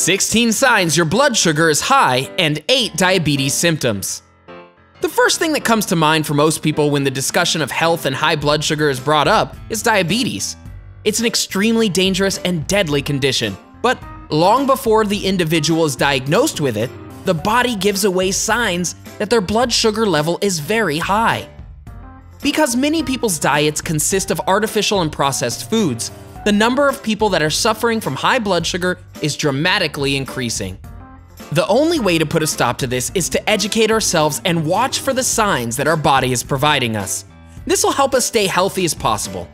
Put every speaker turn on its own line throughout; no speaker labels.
16 signs your blood sugar is high, and 8 diabetes symptoms. The first thing that comes to mind for most people when the discussion of health and high blood sugar is brought up is diabetes. It's an extremely dangerous and deadly condition, but long before the individual is diagnosed with it, the body gives away signs that their blood sugar level is very high. Because many people's diets consist of artificial and processed foods, the number of people that are suffering from high blood sugar is dramatically increasing. The only way to put a stop to this is to educate ourselves and watch for the signs that our body is providing us. This will help us stay healthy as possible.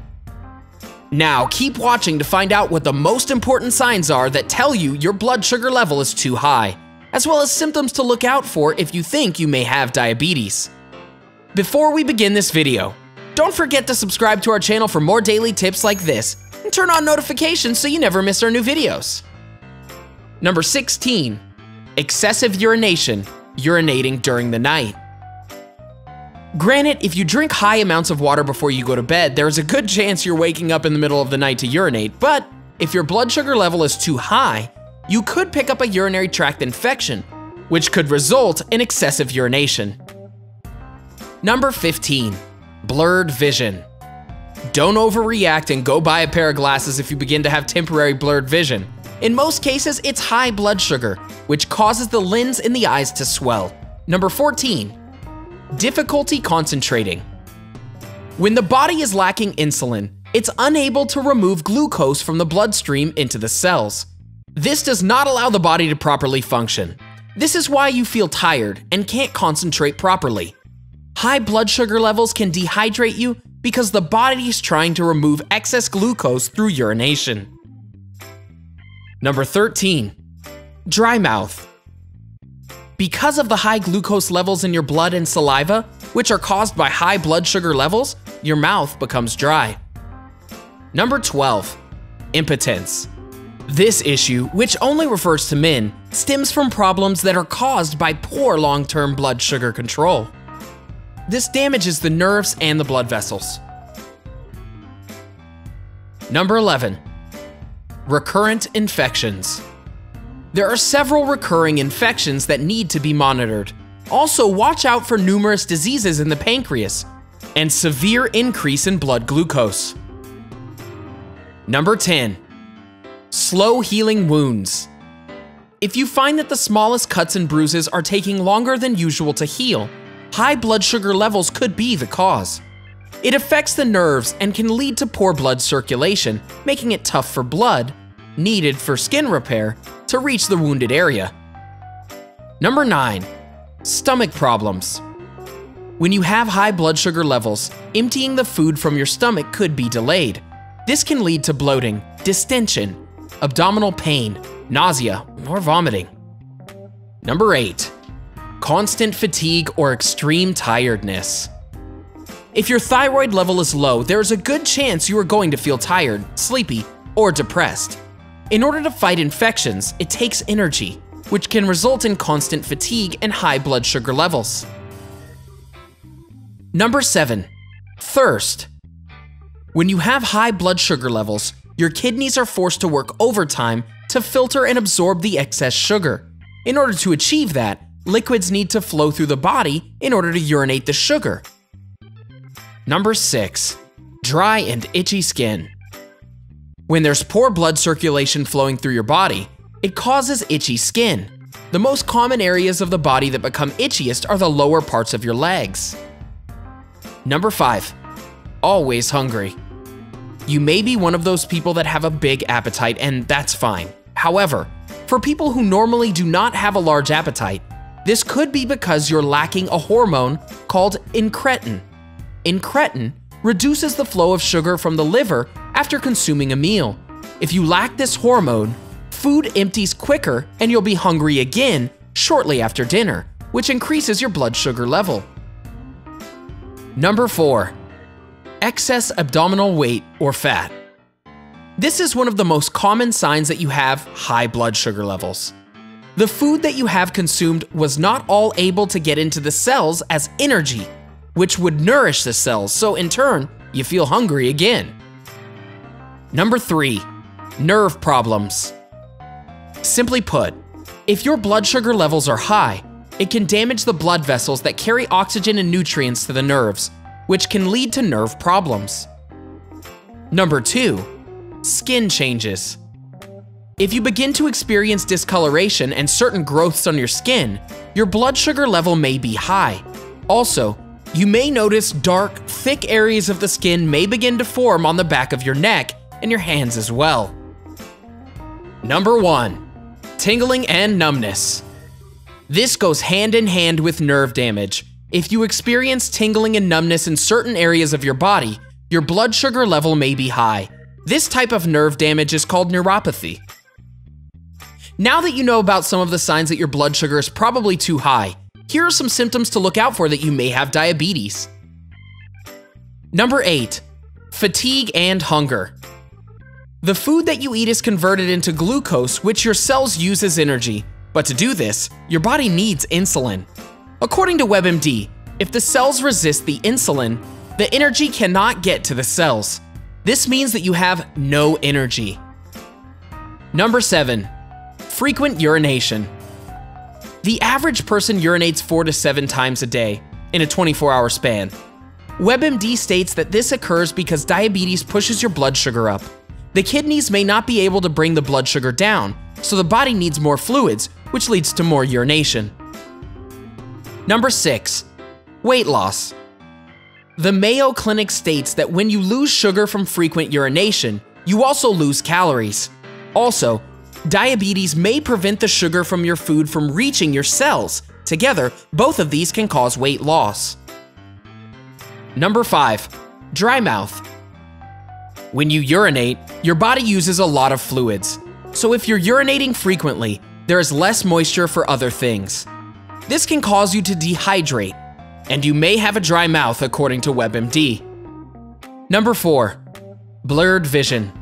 Now, keep watching to find out what the most important signs are that tell you your blood sugar level is too high, as well as symptoms to look out for if you think you may have diabetes. Before we begin this video, don't forget to subscribe to our channel for more daily tips like this and turn on notifications so you never miss our new videos. Number 16, excessive urination, urinating during the night. Granted, if you drink high amounts of water before you go to bed, there's a good chance you're waking up in the middle of the night to urinate, but if your blood sugar level is too high, you could pick up a urinary tract infection, which could result in excessive urination. Number 15, blurred vision. Don't overreact and go buy a pair of glasses if you begin to have temporary blurred vision. In most cases, it's high blood sugar, which causes the lens in the eyes to swell. Number 14, difficulty concentrating. When the body is lacking insulin, it's unable to remove glucose from the bloodstream into the cells. This does not allow the body to properly function. This is why you feel tired and can't concentrate properly. High blood sugar levels can dehydrate you because the body is trying to remove excess glucose through urination. Number 13, dry mouth. Because of the high glucose levels in your blood and saliva, which are caused by high blood sugar levels, your mouth becomes dry. Number 12, impotence. This issue, which only refers to men, stems from problems that are caused by poor long-term blood sugar control. This damages the nerves and the blood vessels. Number 11, recurrent infections. There are several recurring infections that need to be monitored. Also, watch out for numerous diseases in the pancreas and severe increase in blood glucose. Number 10, slow healing wounds. If you find that the smallest cuts and bruises are taking longer than usual to heal, high blood sugar levels could be the cause. It affects the nerves and can lead to poor blood circulation, making it tough for blood, needed for skin repair, to reach the wounded area. Number 9. Stomach problems. When you have high blood sugar levels, emptying the food from your stomach could be delayed. This can lead to bloating, distension, abdominal pain, nausea, or vomiting. Number 8. Constant fatigue or extreme tiredness. If your thyroid level is low, there is a good chance you are going to feel tired, sleepy, or depressed. In order to fight infections, it takes energy, which can result in constant fatigue and high blood sugar levels. Number 7. Thirst. When you have high blood sugar levels, your kidneys are forced to work overtime to filter and absorb the excess sugar. In order to achieve that, liquids need to flow through the body in order to urinate the sugar. Number 6. Dry and itchy skin. When there's poor blood circulation flowing through your body, it causes itchy skin. The most common areas of the body that become itchiest are the lower parts of your legs. Number 5. Always hungry. You may be one of those people that have a big appetite, and that's fine. However, for people who normally do not have a large appetite, this could be because you're lacking a hormone called incretin. Incretin reduces the flow of sugar from the liver after consuming a meal. If you lack this hormone, food empties quicker and you'll be hungry again shortly after dinner, which increases your blood sugar level. Number 4. Excess abdominal weight or fat. This is one of the most common signs that you have high blood sugar levels. The food that you have consumed was not all able to get into the cells as energy, which would nourish the cells, so in turn, you feel hungry again. Number 3. Nerve problems. Simply put, if your blood sugar levels are high, it can damage the blood vessels that carry oxygen and nutrients to the nerves, which can lead to nerve problems. Number 2. Skin changes. If you begin to experience discoloration and certain growths on your skin, your blood sugar level may be high. Also, you may notice dark, thick areas of the skin may begin to form on the back of your neck and your hands as well. Number 1. Tingling and numbness. This goes hand in hand with nerve damage. If you experience tingling and numbness in certain areas of your body, your blood sugar level may be high. This type of nerve damage is called neuropathy. Now that you know about some of the signs that your blood sugar is probably too high, here are some symptoms to look out for that you may have diabetes. Number 8. Fatigue and hunger. The food that you eat is converted into glucose, which your cells use as energy. But to do this, your body needs insulin. According to WebMD, if the cells resist the insulin, the energy cannot get to the cells. This means that you have no energy. Number 7. Frequent urination. The average person urinates 4 to 7 times a day in a 24 hour span. WebMD states that this occurs because diabetes pushes your blood sugar up. The kidneys may not be able to bring the blood sugar down, so the body needs more fluids, which leads to more urination. Number 6. Weight loss. The Mayo Clinic states that when you lose sugar from frequent urination, you also lose calories. Also, diabetes may prevent the sugar from your food from reaching your cells. Together, both of these can cause weight loss. Number 5. Dry mouth. When you urinate, your body uses a lot of fluids. So if you're urinating frequently, there is less moisture for other things. This can cause you to dehydrate, and you may have a dry mouth according to WebMD. Number 4. Blurred vision.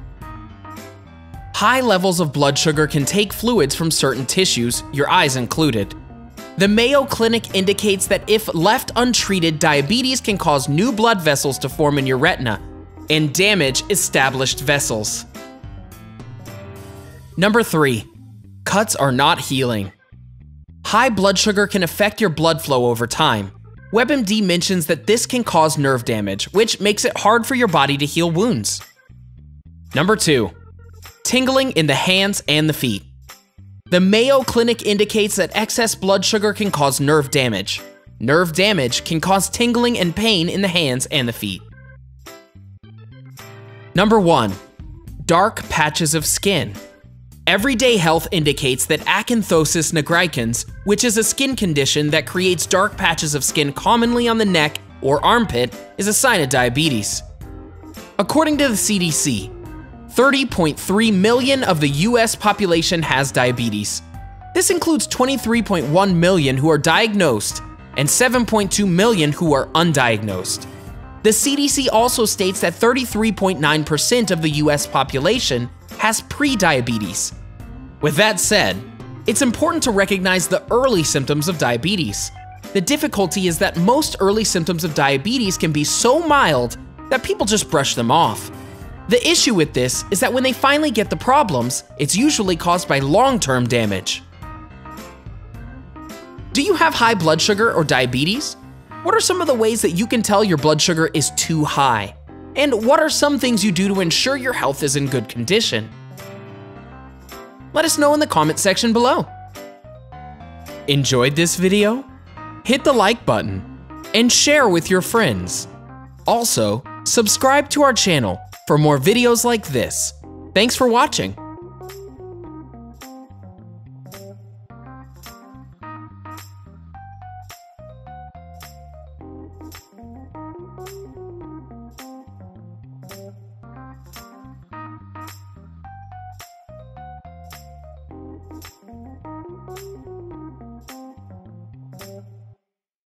High levels of blood sugar can take fluids from certain tissues, your eyes included. The Mayo Clinic indicates that if left untreated, diabetes can cause new blood vessels to form in your retina and damage established vessels. Number 3. Cuts are not healing. High blood sugar can affect your blood flow over time. WebMD mentions that this can cause nerve damage, which makes it hard for your body to heal wounds. Number 2. Tingling in the hands and the feet. The Mayo Clinic indicates that excess blood sugar can cause nerve damage. Nerve damage can cause tingling and pain in the hands and the feet. Number 1. Dark patches of skin. Everyday Health indicates that acanthosis nigricans, which is a skin condition that creates dark patches of skin commonly on the neck or armpit, is a sign of diabetes. According to the CDC, 30.3 million of the US population has diabetes. This includes 23.1 million who are diagnosed and 7.2 million who are undiagnosed. The CDC also states that 33.9% of the US population has prediabetes. With that said, it's important to recognize the early symptoms of diabetes. The difficulty is that most early symptoms of diabetes can be so mild that people just brush them off. The issue with this is that when they finally get the problems, it's usually caused by long-term damage. Do you have high blood sugar or diabetes? What are some of the ways that you can tell your blood sugar is too high? And what are some things you do to ensure your health is in good condition? Let us know in the comment section below. Enjoyed this video? Hit the like button and share with your friends. Also, subscribe to our channel for more videos like this. Thanks for watching.